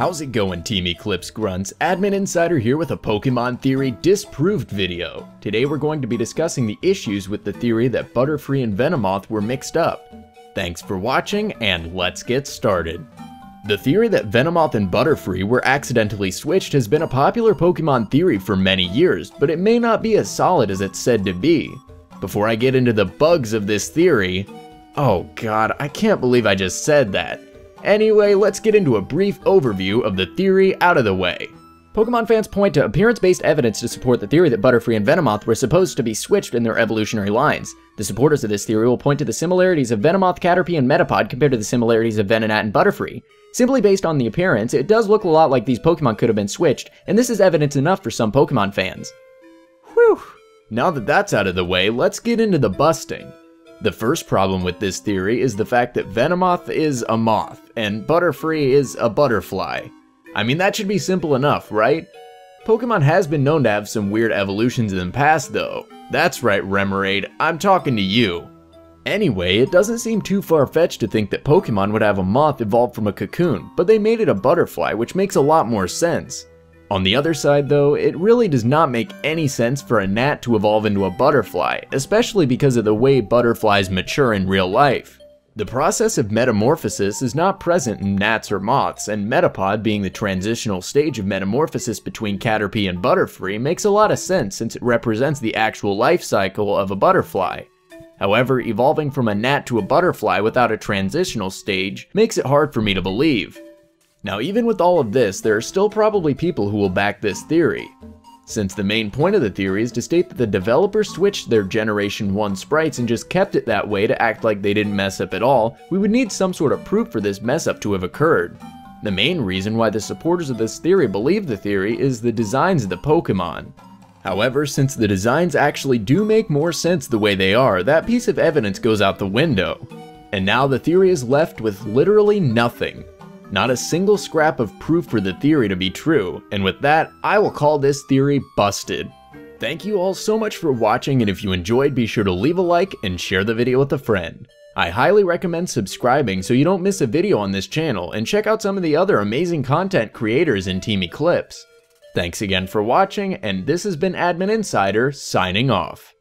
How's it going Team Eclipse Grunts? Admin Insider here with a Pokemon Theory disproved video. Today we're going to be discussing the issues with the theory that Butterfree and Venomoth were mixed up. Thanks for watching and let's get started. The theory that Venomoth and Butterfree were accidentally switched has been a popular Pokemon theory for many years, but it may not be as solid as it's said to be. Before I get into the bugs of this theory, oh god, I can't believe I just said that. Anyway, let's get into a brief overview of the theory out of the way. Pokemon fans point to appearance-based evidence to support the theory that Butterfree and Venomoth were supposed to be switched in their evolutionary lines. The supporters of this theory will point to the similarities of Venomoth, Caterpie, and Metapod compared to the similarities of Venonat and Butterfree. Simply based on the appearance, it does look a lot like these Pokemon could have been switched, and this is evidence enough for some Pokemon fans. Whew! Now that that's out of the way, let's get into the busting. The first problem with this theory is the fact that Venomoth is a moth, and Butterfree is a butterfly. I mean, that should be simple enough, right? Pokemon has been known to have some weird evolutions in the past, though. That's right, Remoraid, I'm talking to you. Anyway, it doesn't seem too far-fetched to think that Pokemon would have a moth evolved from a cocoon, but they made it a butterfly, which makes a lot more sense. On the other side though, it really does not make any sense for a gnat to evolve into a butterfly, especially because of the way butterflies mature in real life. The process of metamorphosis is not present in gnats or moths, and Metapod being the transitional stage of metamorphosis between Caterpie and Butterfree makes a lot of sense since it represents the actual life cycle of a butterfly. However, evolving from a gnat to a butterfly without a transitional stage makes it hard for me to believe. Now even with all of this, there are still probably people who will back this theory. Since the main point of the theory is to state that the developer switched their Generation 1 sprites and just kept it that way to act like they didn't mess up at all, we would need some sort of proof for this mess up to have occurred. The main reason why the supporters of this theory believe the theory is the designs of the Pokemon. However, since the designs actually do make more sense the way they are, that piece of evidence goes out the window. And now the theory is left with literally nothing. Not a single scrap of proof for the theory to be true, and with that, I will call this theory busted. Thank you all so much for watching, and if you enjoyed, be sure to leave a like and share the video with a friend. I highly recommend subscribing so you don't miss a video on this channel, and check out some of the other amazing content creators in Team Eclipse. Thanks again for watching, and this has been Admin Insider, signing off.